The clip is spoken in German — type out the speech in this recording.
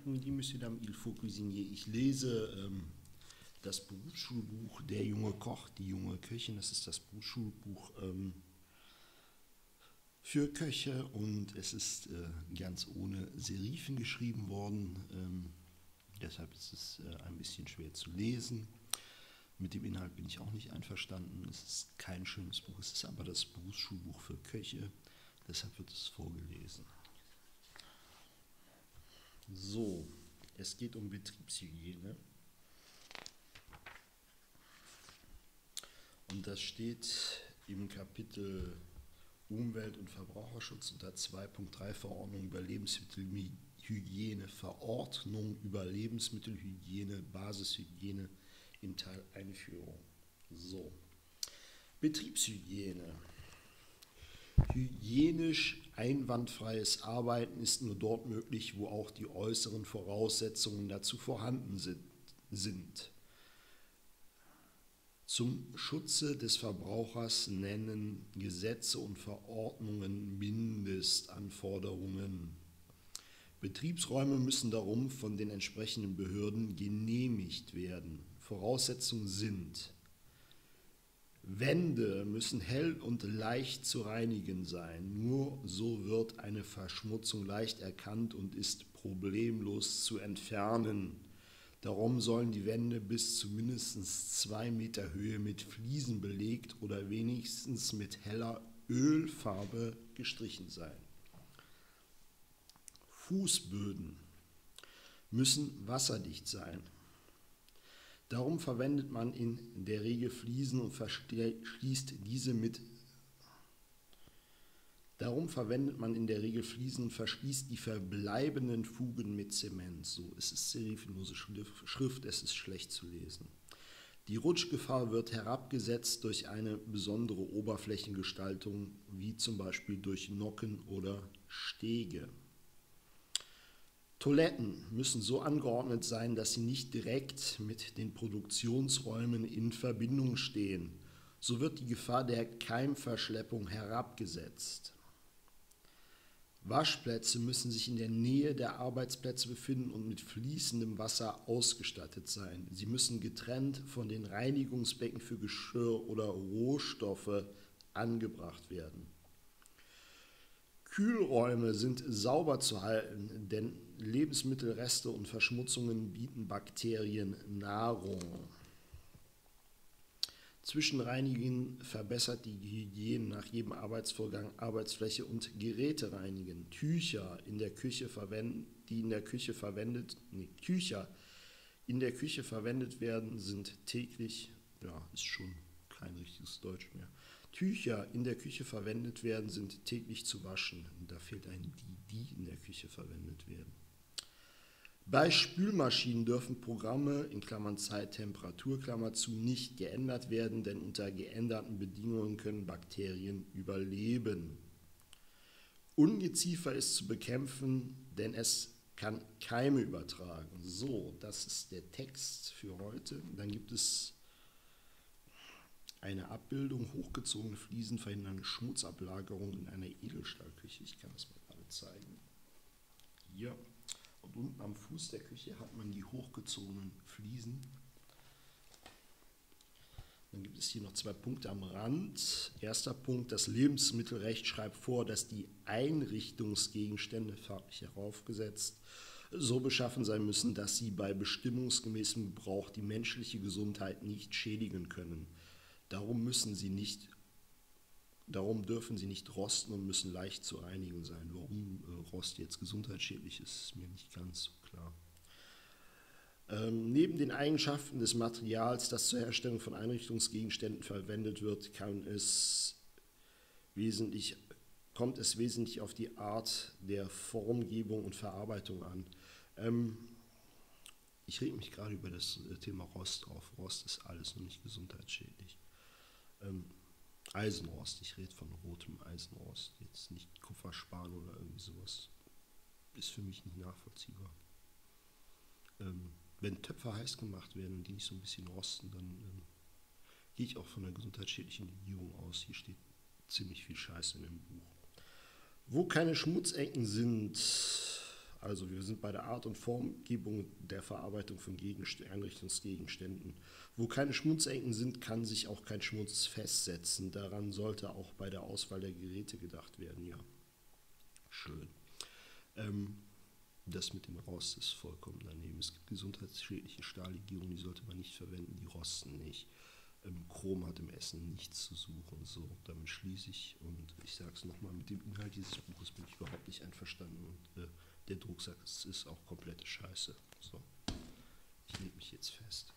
après-midi, Monsieur, Dame, il faut cuisiner. Ich lese ähm, das Berufsschulbuch Der junge Koch, die junge Köchin. Das ist das Berufsschulbuch ähm, für Köche und es ist äh, ganz ohne Serifen geschrieben worden. Ähm, deshalb ist es äh, ein bisschen schwer zu lesen. Mit dem Inhalt bin ich auch nicht einverstanden. Es ist kein schönes Buch, es ist aber das Berufsschulbuch für Köche. Deshalb wird es vorgelesen. So, es geht um Betriebshygiene. Und das steht im Kapitel Umwelt- und Verbraucherschutz unter 2.3 Verordnung über Lebensmittelhygiene, Verordnung über Lebensmittelhygiene, Basishygiene im Teil Einführung. So, Betriebshygiene. Hygienisch einwandfreies Arbeiten ist nur dort möglich, wo auch die äußeren Voraussetzungen dazu vorhanden sind. Zum Schutze des Verbrauchers nennen Gesetze und Verordnungen Mindestanforderungen. Betriebsräume müssen darum von den entsprechenden Behörden genehmigt werden. Voraussetzungen sind Wände müssen hell und leicht zu reinigen sein. Nur so wird eine Verschmutzung leicht erkannt und ist problemlos zu entfernen. Darum sollen die Wände bis zu mindestens zwei Meter Höhe mit Fliesen belegt oder wenigstens mit heller Ölfarbe gestrichen sein. Fußböden müssen wasserdicht sein. Darum verwendet man in der Regel Fliesen und verschließt diese mit Darum verwendet man in der Regel Fliesen und verschließt die verbleibenden Fugen mit Zement. So, es ist serifenlose Schrift, es ist schlecht zu lesen. Die Rutschgefahr wird herabgesetzt durch eine besondere Oberflächengestaltung, wie zum Beispiel durch Nocken oder Stege. Toiletten müssen so angeordnet sein, dass sie nicht direkt mit den Produktionsräumen in Verbindung stehen. So wird die Gefahr der Keimverschleppung herabgesetzt. Waschplätze müssen sich in der Nähe der Arbeitsplätze befinden und mit fließendem Wasser ausgestattet sein. Sie müssen getrennt von den Reinigungsbecken für Geschirr oder Rohstoffe angebracht werden. Kühlräume sind sauber zu halten, denn Lebensmittelreste und Verschmutzungen bieten Bakterien Nahrung. Zwischenreinigen verbessert die Hygiene nach jedem Arbeitsvorgang Arbeitsfläche und Geräte reinigen. Tücher in der Küche verwenden, die in der Küche verwendet, nee, Tücher in der Küche verwendet werden, sind täglich, ja, ist schon kein richtiges Deutsch mehr, Tücher in der Küche verwendet werden, sind täglich zu waschen. Da fehlt ein die, die in der Küche verwendet werden. Bei Spülmaschinen dürfen Programme in Klammern Zeit, Temperatur, Klammer zu, nicht geändert werden, denn unter geänderten Bedingungen können Bakterien überleben. Ungeziefer ist zu bekämpfen, denn es kann Keime übertragen. So, das ist der Text für heute. Dann gibt es eine Abbildung, hochgezogene Fliesen verhindern Schmutzablagerung in einer Edelstahlküche. Ich kann das mal gerade zeigen. Hier. Und unten am Fuß der Küche hat man die hochgezogenen Fliesen. Dann gibt es hier noch zwei Punkte am Rand. Erster Punkt, das Lebensmittelrecht schreibt vor, dass die Einrichtungsgegenstände farblich heraufgesetzt so beschaffen sein müssen, dass sie bei bestimmungsgemäßem Gebrauch die menschliche Gesundheit nicht schädigen können. Darum müssen sie nicht, darum dürfen sie nicht rosten und müssen leicht zu reinigen sein. Warum äh, Rost jetzt gesundheitsschädlich ist, ist mir nicht ganz so klar. Ähm, neben den Eigenschaften des Materials, das zur Herstellung von Einrichtungsgegenständen verwendet wird, kann es wesentlich, kommt es wesentlich auf die Art der Formgebung und Verarbeitung an. Ähm, ich rede mich gerade über das äh, Thema Rost auf. Rost ist alles nur nicht gesundheitsschädlich ähm, Eisenrost. Ich rede von rotem Eisenrost, jetzt nicht Kupferspan oder irgendwie sowas. Ist für mich nicht nachvollziehbar. Ähm, wenn Töpfer heiß gemacht werden und die nicht so ein bisschen rosten, dann ähm, gehe ich auch von einer gesundheitsschädlichen Legierung aus. Hier steht ziemlich viel Scheiße in dem Buch. Wo keine Schmutzecken sind, Also wir sind bei der Art und Formgebung der Verarbeitung von Gegenst Einrichtungsgegenständen. Wo keine Schmunzecken sind, kann sich auch kein Schmutz festsetzen. Daran sollte auch bei der Auswahl der Geräte gedacht werden, ja. Schön. Ähm, das mit dem Rost ist vollkommen daneben. Es gibt gesundheitsschädliche Stahllegierungen, die sollte man nicht verwenden, die rosten nicht. Chrom hat im Essen nichts zu suchen. So, damit schließe ich und ich sage es nochmal, mit dem Inhalt dieses Buches bin ich überhaupt nicht einverstanden und äh, der Drucksack ist, ist auch komplette Scheiße. So, ich lege mich jetzt fest.